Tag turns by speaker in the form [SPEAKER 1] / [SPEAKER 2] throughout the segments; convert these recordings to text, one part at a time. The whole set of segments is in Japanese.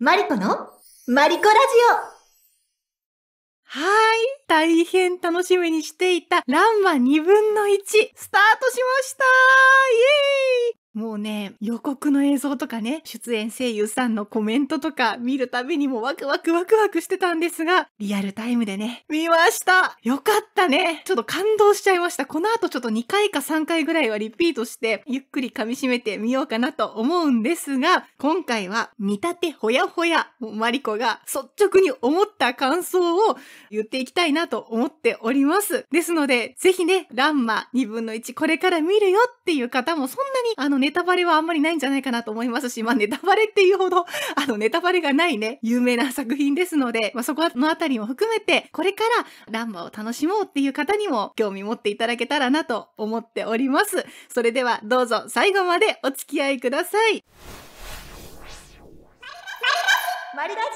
[SPEAKER 1] マリコのマリコラジ
[SPEAKER 2] はい。大変楽しみにしていた。ランマ2分の1、スタートしました。イエーイ。もうね、予告の映像とかね、出演声優さんのコメントとか見るたびにもワクワクワクワクしてたんですが、リアルタイムでね、見ましたよかったねちょっと感動しちゃいました。この後ちょっと2回か3回ぐらいはリピートして、ゆっくり噛み締めてみようかなと思うんですが、今回は見立てほやほや、マリコが率直に思った感想を言っていきたいなと思っております。ですので、ぜひね、ランマ2分の1これから見るよっていう方もそんなにあのねネタバレはあんまりないんじゃないかなと思いますし、まあネタバレっていうほど、あのネタバレがないね、有名な作品ですので、まあそこのあたりも含めて、これからランマを楽しもうっていう方にも興味持っていただけたらなと思っております。それではどうぞ最後までお付き合いください。マリラジ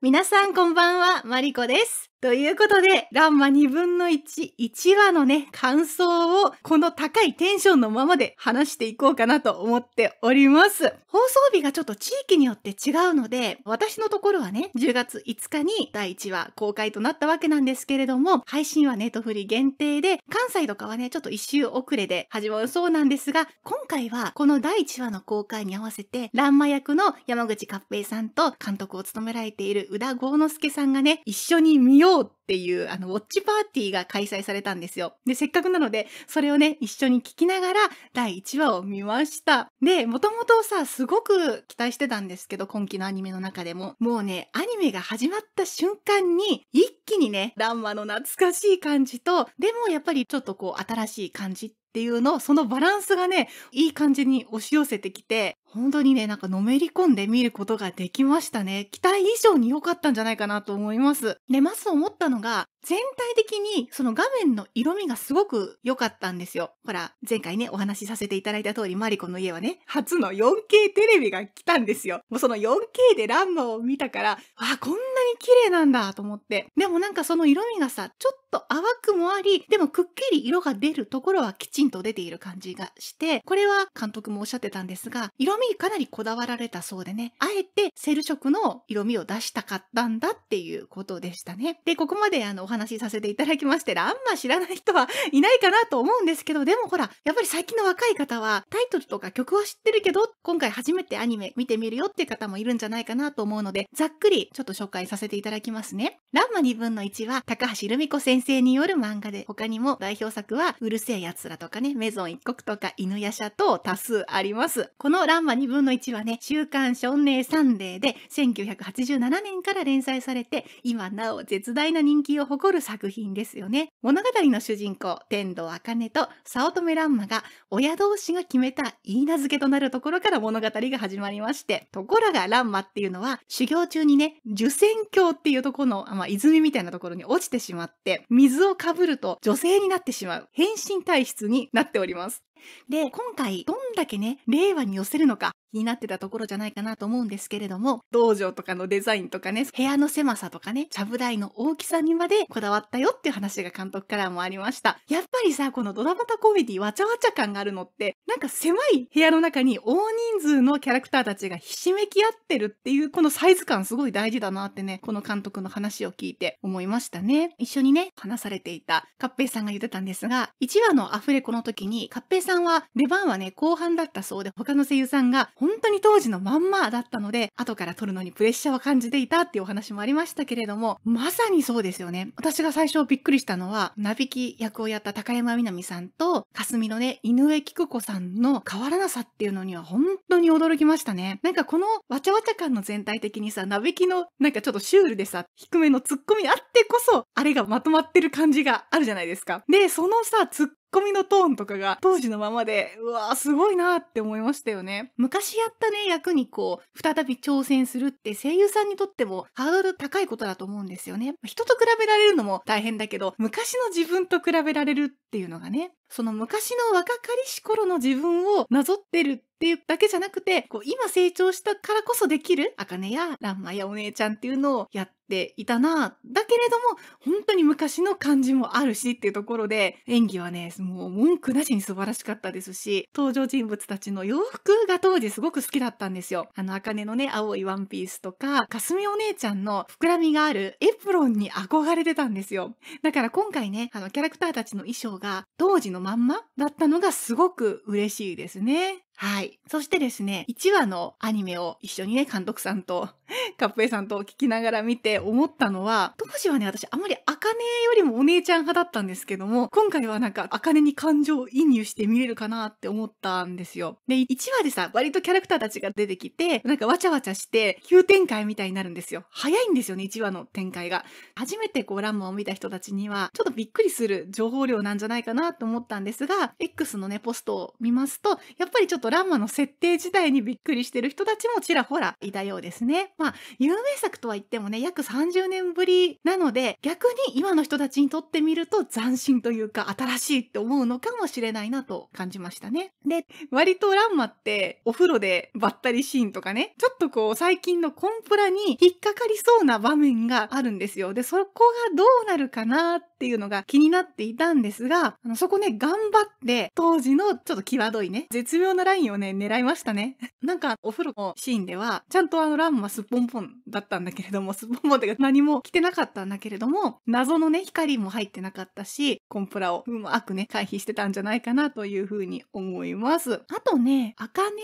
[SPEAKER 2] 皆さんこんばんは、マリコです。ということで、ランマ2分の1、1話のね、感想をこの高いテンションのままで話していこうかなと思っております。放送日がちょっと地域によって違うので、私のところはね、10月5日に第1話公開となったわけなんですけれども、配信はネットフリ限定で、関西とかはね、ちょっと一周遅れで始まるそうなんですが、今回はこの第1話の公開に合わせて、ランマ役の山口勝平さんと監督を務められている宇田豪之介さんがね、一緒に見ようようっていう、あの、ウォッチパーティーが開催されたんですよ。で、せっかくなので、それをね、一緒に聞きながら、第1話を見ました。で、もともとさ、すごく期待してたんですけど、今期のアニメの中でも。もうね、アニメが始まった瞬間に、一気にね、ランマの懐かしい感じと、でもやっぱりちょっとこう、新しい感じっていうの、そのバランスがね、いい感じに押し寄せてきて、本当にね、なんかのめり込んで見ることができましたね。期待以上に良かったんじゃないかなと思います。で、まず思ったのが、全体的にその画面の色味がすごく良かったんですよ。ほら、前回ね、お話しさせていただいた通り、マリコの家はね、初の 4K テレビが来たんですよ。もうその 4K でランマを見たから、あ、こんなに綺麗なんだと思って。でもなんかその色味がさ、ちょっと淡くもあり、でもくっきり色が出るところはきちんと出ている感じがして、これは監督もおっしゃってたんですが、色味かなりこだわられたそうでね、あえてセル色の色味を出したかったんだっていうことでしたね。で、ここまであの話しさせていただきまして、あんま知らない人はいないかなと思うんですけど、でもほら、やっぱり最近の若い方はタイトルとか曲は知ってるけど、今回初めてアニメ見てみるよっていう方もいるんじゃないかなと思うので、ざっくりちょっと紹介させていただきますね。ランマ2分の1は高橋留美子先生による漫画で、他にも代表作はうるせえ奴らとかね、メゾン一国とか犬夜叉と多数あります。このランマ2分の1はね、週刊少年サンデーで1987年から連載されて、今なお絶大な人気を誇る作品ですよね。物語の主人公、天童茜と早乙女蘭馬が親同士が決めた言い名付けとなるところから物語が始まりまして、ところが蘭馬っていうのは修行中にね、受選鏡っていうところの、まあ、泉みたいなところに落ちてしまって、水をかぶると女性になってしまう変身体質になっております。で、今回どんだけね、令和に寄せるのか気になってたところじゃないかなと思うんですけれども、道場とかのデザインとかね、部屋の狭さとかね、ちゃぶ台の大きさにまでこだわったよっていう話が監督からもありました。やっぱりさ、このドラマタコメディわちゃわちゃ感があるのって、なんか狭い部屋の中に大人数のキャラクターたちがひしめき合ってるっていうこのサイズ感すごい大事だなってね、この監督の話を聞いて思いましたね。一緒にね、話されていたカッペイさんが言ってたんですが、1話のアフレコの時にカッペイさんさんは出番はね、後半だったそうで、他の声優さんが本当に当時のまんまだったので、後から撮るのにプレッシャーを感じていたっていうお話もありましたけれども、まさにそうですよね。私が最初びっくりしたのは、なびき役をやった高山みなみさんと、霞のね、井上菊子さんの変わらなさっていうのには本当に驚きましたね。なんかこのわちゃわちゃ感の全体的にさ、なびきのなんかちょっとシュールでさ、低めのツッコミあってこそ、あれがまとまってる感じがあるじゃないですか。で、そのさ、ツッコミのトーンとかが当時のままで、うわーすごいなって思いましたよね。昔やったね、役にこう、再び挑戦するって声優さんにとってもハードル高いことだと思うんですよね。人と比べられるのも大変だけど、昔の自分と比べられるっていうのがね、その昔の若かりし頃の自分をなぞってるっていうだけじゃなくて、こう今成長したからこそできる、あかねやランマやお姉ちゃんっていうのをやっていたな。だけれども、本当に昔の感じもあるしっていうところで、演技はね、もう文句なしに素晴らしかったですし、登場人物たちの洋服が当時すごく好きだったんですよ。あの、あかねのね、青いワンピースとか、かすみお姉ちゃんの膨らみがあるエプロンに憧れてたんですよ。だから今回ね、あの、キャラクターたちの衣装が当時のまんまだったのがすごく嬉しいですね。はい。そしてですね、1話のアニメを一緒にね、監督さんとカップエさんと聞きながら見て思ったのは、当時はね、私あまりアカネよりもお姉ちゃん派だったんですけども、今回はなんかアカネに感情移入して見れるかなって思ったんですよ。で、1話でさ、割とキャラクターたちが出てきて、なんかわちゃわちゃして急展開みたいになるんですよ。早いんですよね、1話の展開が。初めてこうランマを見た人たちには、ちょっとびっくりする情報量なんじゃないかなと思ったんですが、X のね、ポストを見ますと、やっぱりちょっとランマの設定自体にびっくりしてる人たちもちらほらいたようですね。まあ、有名作とは言ってもね、約30年ぶりなので、逆に今の人たちにとってみると斬新というか新しいって思うのかもしれないなと感じましたね。で、割とランマってお風呂でバッタリシーンとかね、ちょっとこう最近のコンプラに引っかかりそうな場面があるんですよ。で、そこがどうなるかなっていうのが気になっていたんですが、あのそこね、頑張って当時のちょっと際どいね、絶妙なラインをね、狙いましたね。なんかお風呂のシーンでは、ちゃんとあのランマすっぽんぽんだったんだけれども、すっぽんぽんって何も着てなかったんだけれども、謎のね、光も入ってなかったし、コンプラをうまくね、回避してたんじゃないかなというふうに思います。あとね、アカネ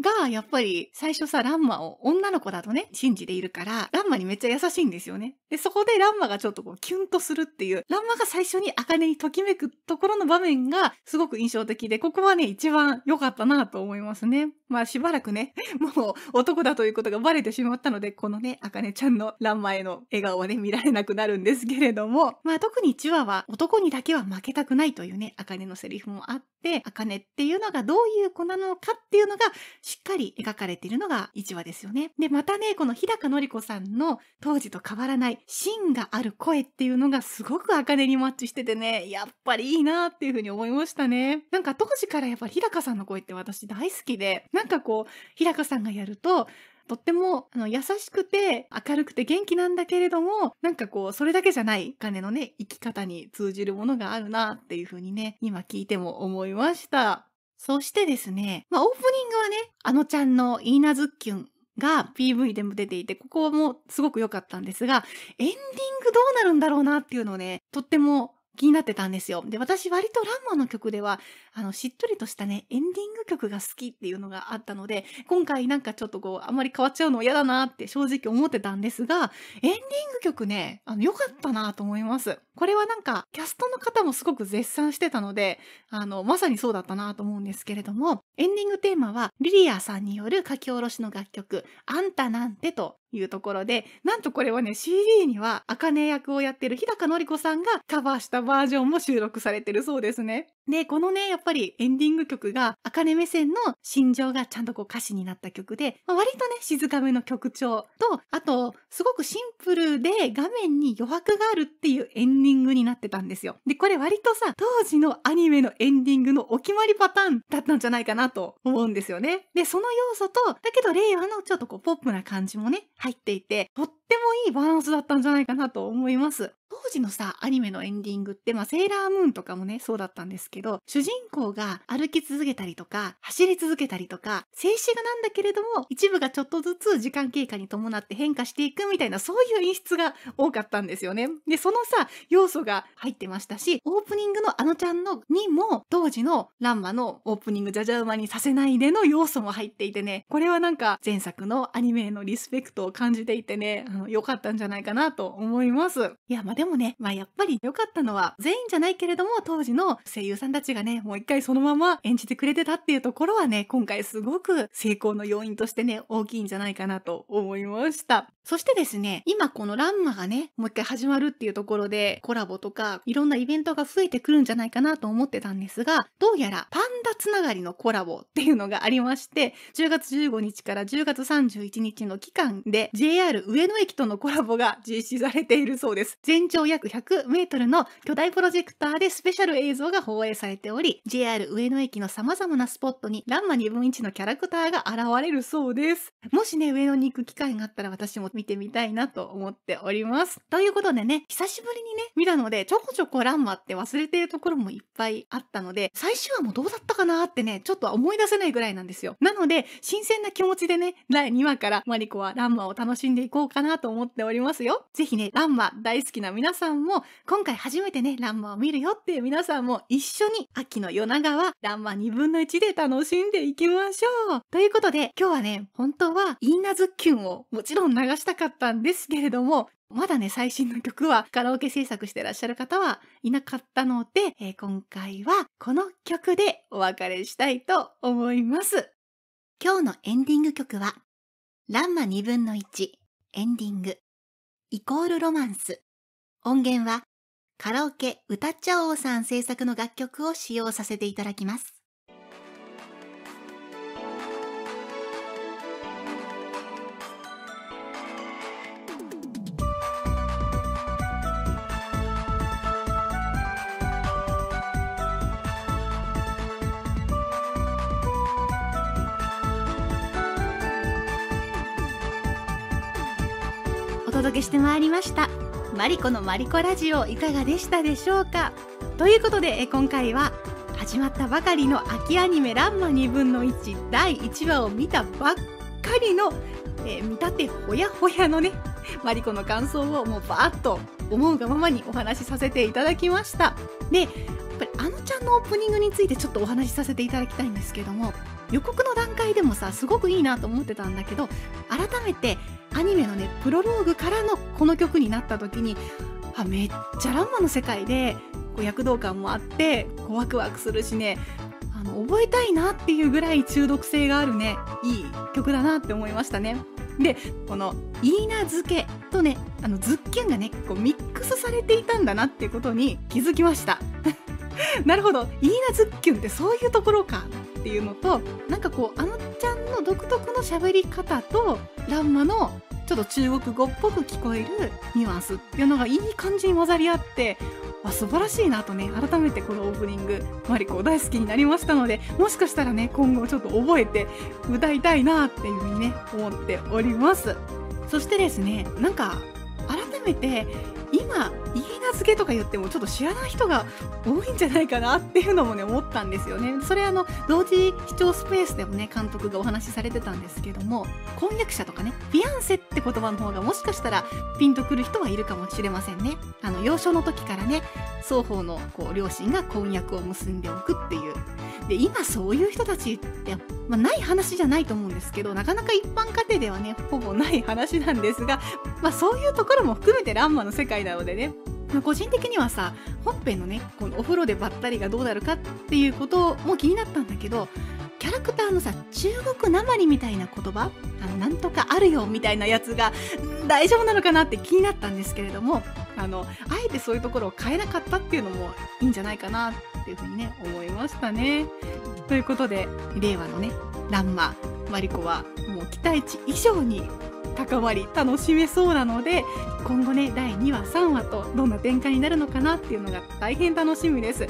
[SPEAKER 2] がやっぱり最初さ、ランマを女の子だとね、信じているから、ランマにめっちゃ優しいんですよね。で、そこでランマがちょっとこうキュンとするっていう、ランマが最初にアカネにときめくところの場面がすごく印象的で、ここはね、一番良かったなと思いますね。まあしばらくね、もう男だということがバレてしまったので、このね、あかねちゃんのランマへの笑顔はね、見られなくなるんですけれども、まあ特に1話は男にだけは負けたくないというね、あかねのセリフもあって、あかねっていうのがどういう子なのかっていうのがしっかり描かれているのが1話ですよね。で、またね、この日高のり子さんの当時と変わらない芯がある声っていうのがすごくあかねにマッチしててね、やっぱりいいなっていうふうに思いましたね。なんか当時からやっぱり日高さんの声って私大好きで、なんかこう、日高さんがやると、とってもあの優しくて明るくて元気なんだけれどもなんかこうそれだけじゃない金のね生き方に通じるものがあるなっていう風にね今聞いても思いましたそしてですねまあオープニングはねあのちゃんのイーナズッキュンが PV でも出ていてここもすごく良かったんですがエンディングどうなるんだろうなっていうのをねとっても気になってたんですよ。で、私割とランマの曲では、あの、しっとりとしたね、エンディング曲が好きっていうのがあったので、今回なんかちょっとこう、あんまり変わっちゃうの嫌だなって正直思ってたんですが、エンディング曲ね、あの、良かったなと思います。これはなんか、キャストの方もすごく絶賛してたので、あの、まさにそうだったなと思うんですけれども、エンディングテーマは、リリアさんによる書き下ろしの楽曲、あんたなんてというところで、なんとこれはね、CD には、あかね役をやってる日高のり子さんがカバーしたバージョンも収録されてるそうですね。で、このね、やっぱりエンディング曲が、あかね目線の心情がちゃんとこう歌詞になった曲で、まあ、割とね、静かめの曲調と、あと、すごくシンプルで画面に余白があるっていうエンディングになってたんですよ。で、これ割とさ、当時のアニメのエンディングのお決まりパターンだったんじゃないかなと思うんですよね。で、その要素と、だけど令和のちょっとこうポップな感じもね、入っていて、とってもいいバランスだったんじゃないかなと思います。当時のさ、アニメのエンディングって、まあ、セーラームーンとかもね、そうだったんですけど、主人公が歩き続けたりとか、走り続けたりとか、静止画なんだけれども、一部がちょっとずつ時間経過に伴って変化していくみたいな、そういう演出が多かったんですよね。で、そのさ、要素が入ってましたし、オープニングのあのちゃんのにも、当時のランマのオープニングじゃじゃ馬にさせないでの要素も入っていてね、これはなんか前作のアニメへのリスペクトを感じていてね、の、良かったんじゃないかなと思います。いや、まあでもね、まあやっぱり良かったのは、全員じゃないけれども、当時の声優さんたちがね、もう一回そのまま演じてくれてたっていうところはね、今回すごく成功の要因としてね、大きいんじゃないかなと思いました。そしてですね、今このランマがね、もう一回始まるっていうところでコラボとかいろんなイベントが増えてくるんじゃないかなと思ってたんですが、どうやらパンダつながりのコラボっていうのがありまして、10月15日から10月31日の期間で JR 上野駅とのコラボが実施されているそうです。全長約100メートルの巨大プロジェクターでスペシャル映像が放映されており、JR 上野駅の様々なスポットにランマ2分1のキャラクターが現れるそうです。もしね、上野に行く機会があったら私も見てみたいなと思っております。ということでね、久しぶりにね、見たので、ちょこちょこランマって忘れてるところもいっぱいあったので、最終話もどうだったかなってね、ちょっと思い出せないぐらいなんですよ。なので、新鮮な気持ちでね、第2話からマリコはランマを楽しんでいこうかなと思っておりますよ。ぜひね、ランマ大好きな皆さんも、今回初めてね、ランマを見るよっていう皆さんも一緒に秋の夜長はランマ2分の1で楽しんでいきましょう。ということで、今日はね、本当はイーナズッキュンをもちろん流したかったんですけれども、まだね、最新の曲はカラオケ制作してらっしゃる方はいなかったので、えー、今回はこの曲でお別れしたいと思います。今日のエンディング曲は、ランマ2分の1エンディングイコールロマンス。音源はカラオケ歌っちゃおうさん制作の楽曲を使用させていただきます。届けしてまいりました。マリコのマリコラジオいかがでしたでしょうか？ということで今回は始まったばかりの秋アニメ「ランマ2分の1」第1話を見たばっかりの、えー、見立てほやほやのねマリコの感想をもうバーッと思うがままにお話しさせていただきました。でやっぱりあのちゃんのオープニングについてちょっとお話しさせていただきたいんですけども予告の段階でもさすごくいいなと思ってたんだけど改めてアニメのねプロローグからのこの曲になった時にあめっちゃランマの世界でこう躍動感もあってこうワクワクするしねあの覚えたいなっていうぐらい中毒性があるねいい曲だなって思いましたね。でこのイーナ漬けとねあのズッキュンがねこうミックスされていたんだなっていうことに気づきました。なるほど。イーナズッキュンってそういうところか。っていうのとなんかこうあのちゃんの独特の喋り方とランマのちょっと中国語っぽく聞こえるニュアンスっていうのがいい感じに混ざり合ってあ素晴らしいなとね改めてこのオープニングマリコ大好きになりましたのでもしかしたらね今後ちょっと覚えて歌いたいなっていうふうにね思っております。そしてですねなんか改めて今名付けとか言ってもちょっと知らない人が多いんじゃないかなっていうのもね思ったんですよね。それあの同時視聴スペースでもね監督がお話しされてたんですけども婚約者とかねフィアンセって言葉の方がもしかしたらピンとくる人はいるかもしれませんね。あの幼少の時からね双方のこう両親が婚約を結んでおくっていう。で今そういう人たちって、まあ、ない話じゃないと思うんですけどなかなか一般家庭ではねほぼない話なんですが、まあ、そういうところも含めてランマの世界なのでねまあ、個人的にはさ本編のねこのお風呂でばったりがどうなるかっていうことも気になったんだけどキャラクターのさ中国なまりみたいな言葉あのなんとかあるよみたいなやつが大丈夫なのかなって気になったんですけれどもあのあえてそういうところを変えなかったっていうのもいいんじゃないかなっていうふうにね思いましたね。ということで令和のね「ランマ」マリコはもう期待値以上に高まり楽しめそうなので今後ね第2話3話とどんな展開になるのかなっていうのが大変楽しみです。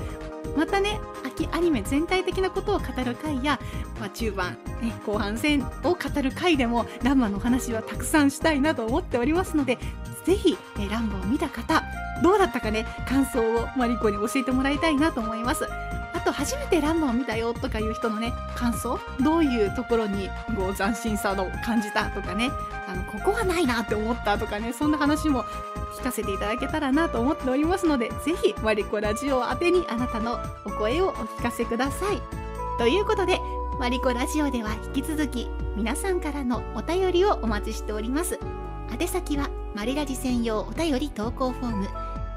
[SPEAKER 2] またね秋アニメ全体的なことを語る回や、まあ、中盤、ね、後半戦を語る回でもランマの話はたくさんしたいなと思っておりますのでぜひ、ランボを見た方どうだったかね感想をマリコに教えてもらいたいなと思いますあと初めてランマを見たよとかいう人のね感想どういうところにこう斬新さを感じたとかねあのここはないなって思ったとかねそんな話も聞かせていただけたらなと思っておりますのでぜひマリコラジオ宛てにあなたのお声をお聞かせください。ということでマリコラジオでは引き続き皆さんからのお便りをお待ちしております。宛先はマリラジ専用お便り投稿フォーム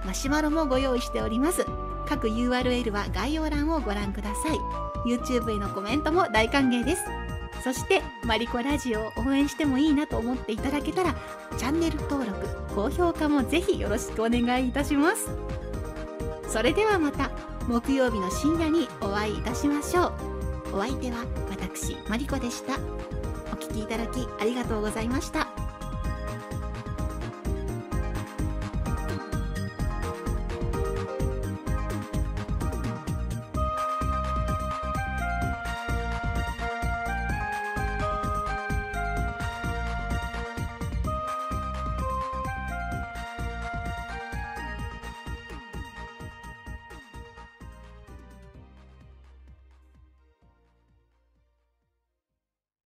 [SPEAKER 2] マシュマロもご用意しております。各 URL は概要欄をご覧ください。YouTube へのコメントも大歓迎です。そしてマリコラジオを応援してもいいなと思っていただけたらチャンネル登録高評価もぜひよろしくお願いいたします。それではまた木曜日の深夜にお会いいたしましょう。お相手は私マリコでした。お聞きいただきありがとうございました。